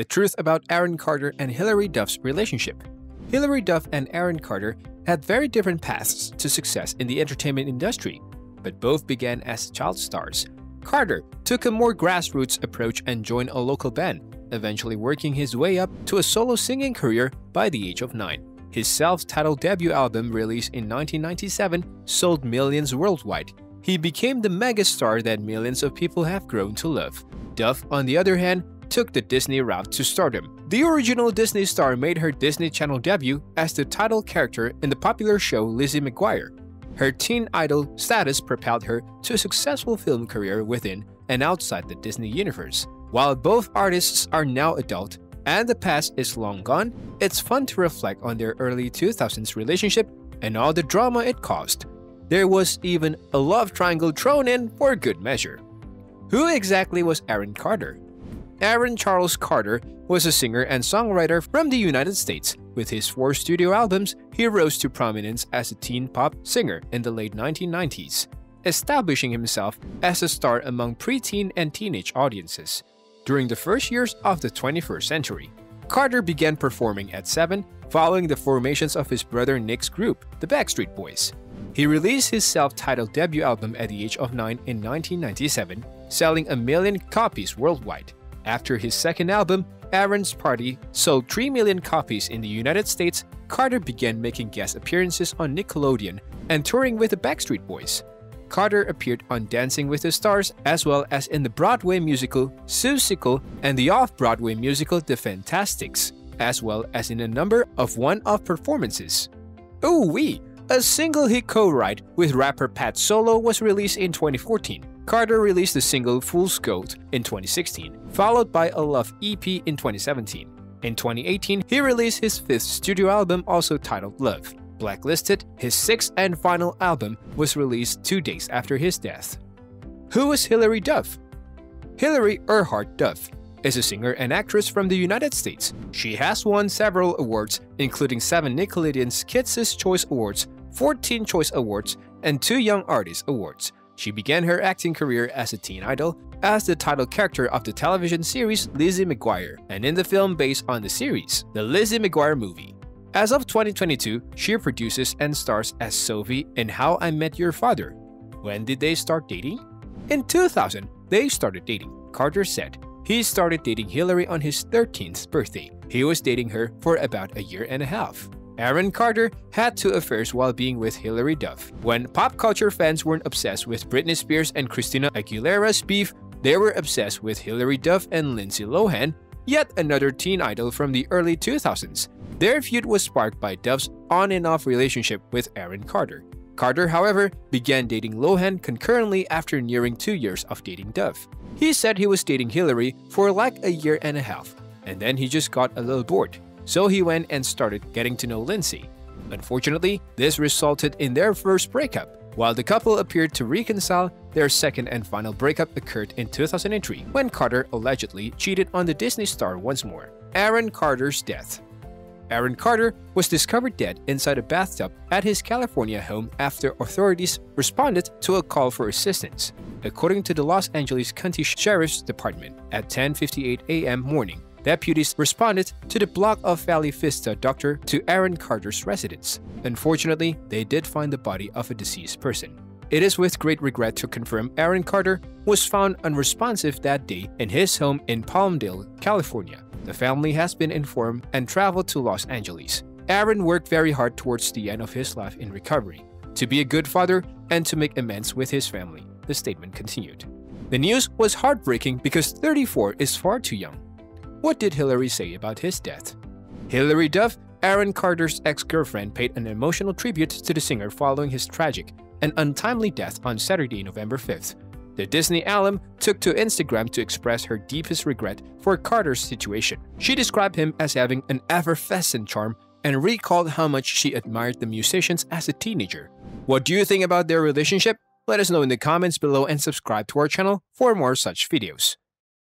the truth about Aaron Carter and Hilary Duff's relationship. Hilary Duff and Aaron Carter had very different paths to success in the entertainment industry, but both began as child stars. Carter took a more grassroots approach and joined a local band, eventually working his way up to a solo singing career by the age of 9. His self-titled debut album released in 1997 sold millions worldwide. He became the megastar that millions of people have grown to love. Duff, on the other hand, took the Disney route to stardom. The original Disney star made her Disney Channel debut as the title character in the popular show Lizzie McGuire. Her teen idol status propelled her to a successful film career within and outside the Disney universe. While both artists are now adult and the past is long gone, it's fun to reflect on their early 2000s relationship and all the drama it caused. There was even a love triangle thrown in for good measure. Who exactly was Aaron Carter? Aaron Charles Carter was a singer and songwriter from the United States. With his four studio albums, he rose to prominence as a teen pop singer in the late 1990s, establishing himself as a star among preteen and teenage audiences. During the first years of the 21st century, Carter began performing at 7 following the formations of his brother Nick's group, the Backstreet Boys. He released his self-titled debut album at the age of 9 in 1997, selling a million copies worldwide. After his second album, Aaron's Party sold 3 million copies in the United States, Carter began making guest appearances on Nickelodeon and touring with the Backstreet Boys. Carter appeared on Dancing with the Stars as well as in the Broadway musical Seussical and the off-Broadway musical The Fantasticks, as well as in a number of one-off performances. Oh wee! A single hit co-write with rapper Pat Solo was released in 2014. Carter released the single Fool's Gold in 2016, followed by a Love EP in 2017. In 2018, he released his fifth studio album also titled Love. Blacklisted, his sixth and final album, was released two days after his death. Who was Hilary Duff? Hilary Erhard Duff is a singer and actress from the United States. She has won several awards, including 7 Nickelodeon's Kids' Choice Awards, 14 Choice Awards, and 2 Young Artist Awards. She began her acting career as a teen idol as the title character of the television series Lizzie McGuire, and in the film based on the series, The Lizzie McGuire Movie. As of 2022, she produces and stars as Sophie in How I Met Your Father. When did they start dating? In 2000, they started dating. Carter said he started dating Hilary on his 13th birthday. He was dating her for about a year and a half. Aaron Carter had two affairs while being with Hilary Duff. When pop culture fans weren't obsessed with Britney Spears and Christina Aguilera's beef, they were obsessed with Hilary Duff and Lindsay Lohan, yet another teen idol from the early 2000s. Their feud was sparked by Duff's on and off relationship with Aaron Carter. Carter, however, began dating Lohan concurrently after nearing two years of dating Duff. He said he was dating Hilary for like a year and a half, and then he just got a little bored so he went and started getting to know Lindsay. Unfortunately, this resulted in their first breakup. While the couple appeared to reconcile, their second and final breakup occurred in 2003 when Carter allegedly cheated on the Disney star once more. Aaron Carter's death Aaron Carter was discovered dead inside a bathtub at his California home after authorities responded to a call for assistance, according to the Los Angeles County Sheriff's Department at 10:58 a.m. morning. Deputies responded to the block of Valley Vista doctor to Aaron Carter's residence. Unfortunately, they did find the body of a deceased person. It is with great regret to confirm Aaron Carter was found unresponsive that day in his home in Palmdale, California. The family has been informed and traveled to Los Angeles. Aaron worked very hard towards the end of his life in recovery, to be a good father and to make amends with his family, the statement continued. The news was heartbreaking because 34 is far too young what did Hilary say about his death? Hilary Duff, Aaron Carter's ex-girlfriend, paid an emotional tribute to the singer following his tragic and untimely death on Saturday, November 5th. The Disney alum took to Instagram to express her deepest regret for Carter's situation. She described him as having an effervescent charm and recalled how much she admired the musicians as a teenager. What do you think about their relationship? Let us know in the comments below and subscribe to our channel for more such videos.